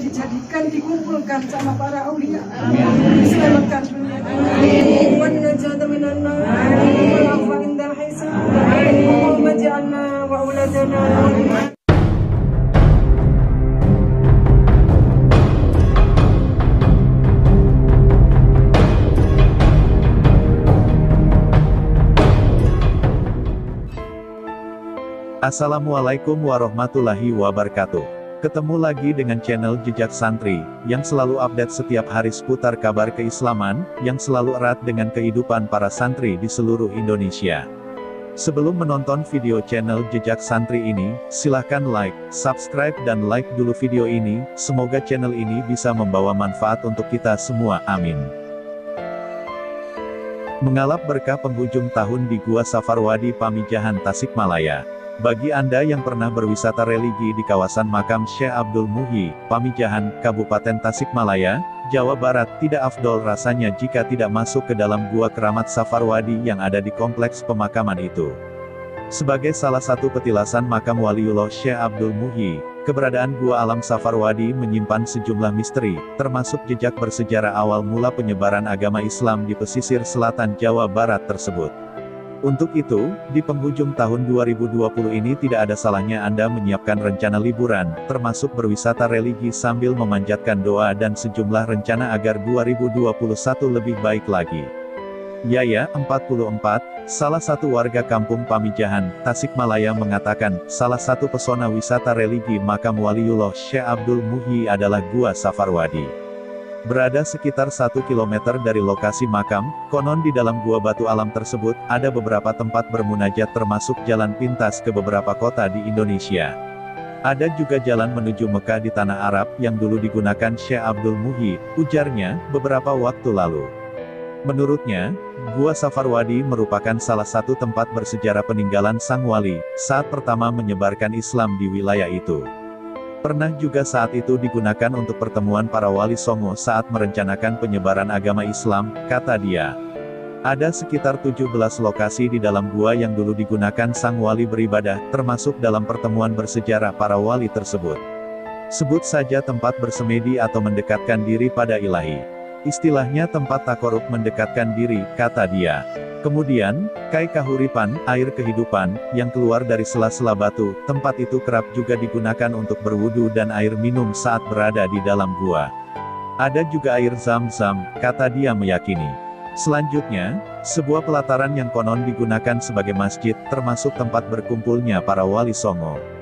dijadikan dikumpulkan sama para aulia. Selamatkan dunia. Wan najata minan nar. Wal afwa indal hisab. Allahumma ja'alna wa auladana Assalamualaikum warahmatullahi wabarakatuh. Ketemu lagi dengan channel Jejak Santri, yang selalu update setiap hari seputar kabar keislaman, yang selalu erat dengan kehidupan para santri di seluruh Indonesia. Sebelum menonton video channel Jejak Santri ini, silahkan like, subscribe dan like dulu video ini, semoga channel ini bisa membawa manfaat untuk kita semua, amin. Mengalap berkah penghujung tahun di Gua Safarwadi Pamijahan Tasikmalaya. Bagi Anda yang pernah berwisata religi di kawasan makam Syekh Abdul Muhi, Pamijahan, Kabupaten Tasikmalaya, Jawa Barat, tidak afdol rasanya jika tidak masuk ke dalam gua keramat Safarwadi yang ada di kompleks pemakaman itu. Sebagai salah satu petilasan makam Waliullah Syekh Abdul Muhi, keberadaan gua alam Safarwadi menyimpan sejumlah misteri, termasuk jejak bersejarah awal mula penyebaran agama Islam di pesisir selatan Jawa Barat tersebut. Untuk itu, di penghujung tahun 2020 ini tidak ada salahnya Anda menyiapkan rencana liburan, termasuk berwisata religi sambil memanjatkan doa dan sejumlah rencana agar 2021 lebih baik lagi. Yaya, 44, salah satu warga kampung Pamijahan, Tasikmalaya mengatakan, salah satu pesona wisata religi makam Waliullah Syekh Abdul Muhi adalah Gua Safarwadi. Berada sekitar satu kilometer dari lokasi makam, konon di dalam gua batu alam tersebut, ada beberapa tempat bermunajat termasuk jalan pintas ke beberapa kota di Indonesia. Ada juga jalan menuju Mekah di tanah Arab, yang dulu digunakan Syekh Abdul Muhi, ujarnya, beberapa waktu lalu. Menurutnya, Gua Safarwadi merupakan salah satu tempat bersejarah peninggalan Sang Wali, saat pertama menyebarkan Islam di wilayah itu. Pernah juga saat itu digunakan untuk pertemuan para wali songo saat merencanakan penyebaran agama Islam, kata dia. Ada sekitar 17 lokasi di dalam gua yang dulu digunakan sang wali beribadah, termasuk dalam pertemuan bersejarah para wali tersebut. Sebut saja tempat bersemedi atau mendekatkan diri pada ilahi. Istilahnya tempat takorup mendekatkan diri, kata dia. Kemudian, Kai Kahuripan, air kehidupan, yang keluar dari sela-sela batu, tempat itu kerap juga digunakan untuk berwudu dan air minum saat berada di dalam gua. Ada juga air zam-zam, kata dia meyakini. Selanjutnya, sebuah pelataran yang konon digunakan sebagai masjid, termasuk tempat berkumpulnya para wali songo.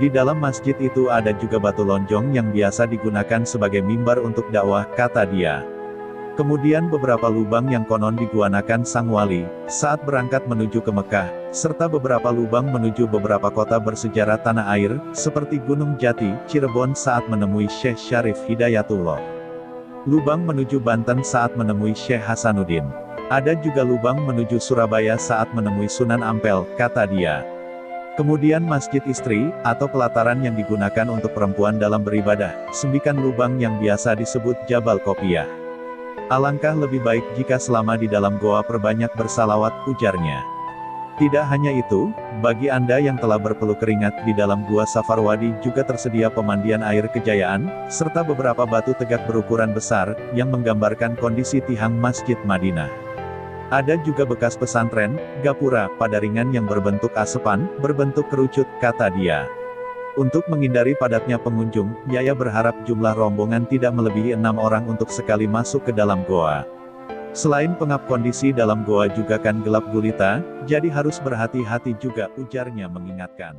Di dalam masjid itu ada juga batu lonjong yang biasa digunakan sebagai mimbar untuk dakwah, kata dia. Kemudian beberapa lubang yang konon digunakan sang wali, saat berangkat menuju ke Mekah, serta beberapa lubang menuju beberapa kota bersejarah tanah air, seperti Gunung Jati, Cirebon saat menemui Syekh Syarif Hidayatullah. Lubang menuju Banten saat menemui Syekh Hasanuddin. Ada juga lubang menuju Surabaya saat menemui Sunan Ampel, kata dia. Kemudian masjid istri, atau pelataran yang digunakan untuk perempuan dalam beribadah, sembikan lubang yang biasa disebut Jabal Kopiah. Alangkah lebih baik jika selama di dalam goa perbanyak bersalawat, ujarnya. Tidak hanya itu, bagi Anda yang telah berpeluh keringat di dalam gua Safarwadi juga tersedia pemandian air kejayaan, serta beberapa batu tegak berukuran besar, yang menggambarkan kondisi tihang Masjid Madinah. Ada juga bekas pesantren, gapura, pada ringan yang berbentuk asepan, berbentuk kerucut, kata dia. Untuk menghindari padatnya pengunjung, Yaya berharap jumlah rombongan tidak melebihi enam orang untuk sekali masuk ke dalam goa. Selain pengap kondisi dalam goa juga kan gelap gulita, jadi harus berhati-hati juga, ujarnya mengingatkan.